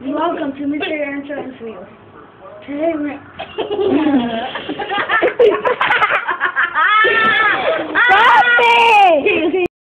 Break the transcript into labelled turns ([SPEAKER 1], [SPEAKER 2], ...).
[SPEAKER 1] Welcome to Mr. Aaron Jones Wheels. Today we're